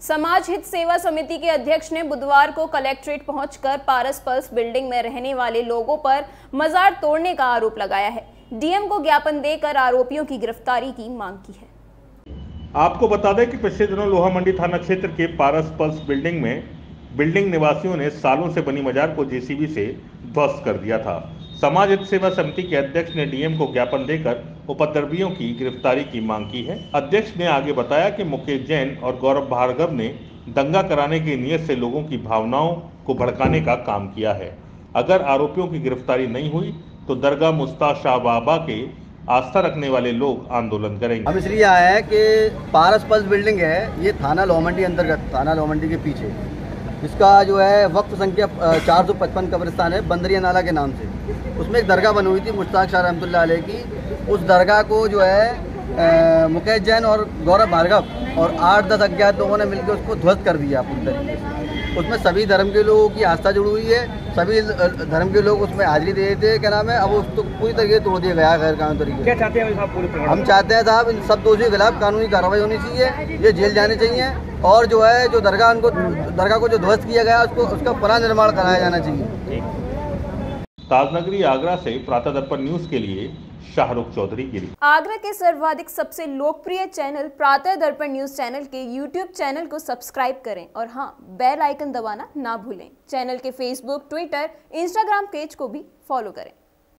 समाज हित सेवा समिति के अध्यक्ष ने बुधवार को कलेक्ट्रेट पहुंचकर पारस पल्स बिल्डिंग में रहने वाले लोगों पर मजार तोड़ने का आरोप लगाया है। डीएम को ज्ञापन देकर आरोपियों की गिरफ्तारी की मांग की है। आपको बता दें कि पिछले दिनों लोहा मंडी थाना क्षेत्र के पारस पल्स बिल्डिंग में बिल्डिंग निवासियों ने सालों से बनी मजार को जेसीबी से ध्वस्त कर दिया था। समाज हित सेवा समिति के अध्यक्ष ने डीएम को ज्ञापन देकर उपद्रवियों की गिरफ्तारी की मांग की है। अध्यक्ष ने आगे बताया कि मुकेश जैन और गौरव भार्गव ने दंगा कराने की नियत से लोगों की भावनाओं को भड़काने का काम किया है। अगर आरोपियों की गिरफ्तारी नहीं हुई तो दरगाह मुस्ता शाह बाबा के आस्था रखने वाले लोग आंदोलन करेंगे। हम इसलिए आया है कि पारस पल्स बिल्डिंग है, ये थाना लोमंडी अंतर्गत, थाना लोमंडी के पीछे। इसका जो है वक्त संख्या चार सौ पचपन कब्रिस्तान है, बंदरिया नाला के नाम से। उसमें एक दरगाह बनी हुई थी, मुश्ताक शाह रहमत आल की। उस दरगाह को जो है मुकेश जैन और गौरव भार्गव और आठ, दस अज्ञात लोगों ने मिलकर उसको ध्वस्त कर दिया पूरी तरीके से। उसमें सभी धर्म के लोगों की आस्था जुड़ी हुई है। सभी धर्म के लोग उसमें हाजिरी दे देते हैं। क्या नाम है? अब उसको पूरी तरीके से तोड़ दिया गया गैर कानूनी तरीके क्या चाहते हैं साहब पूरे हम चाहते हैं साहब इन सब दोषियों के खिलाफ कानूनी कार्रवाई होनी चाहिए। ये जेल जाने चाहिए और जो है जो दरगाह उनको दरगाह को जो ध्वस्त किया गया उसको उसका पुनर्निर्माण कराया जाना चाहिए। ताजनगरी आगरा से प्रातः दर्पण न्यूज़ के लिए शाहरुख चौधरी गिरी। आगरा के सर्वाधिक सबसे लोकप्रिय channel Pratah Darpan news channel के यूट्यूब चैनल को सब्सक्राइब करें और हाँ बेल आइकन दबाना ना भूलें। चैनल के फेसबुक ट्विटर इंस्टाग्राम पेज को भी फॉलो करें।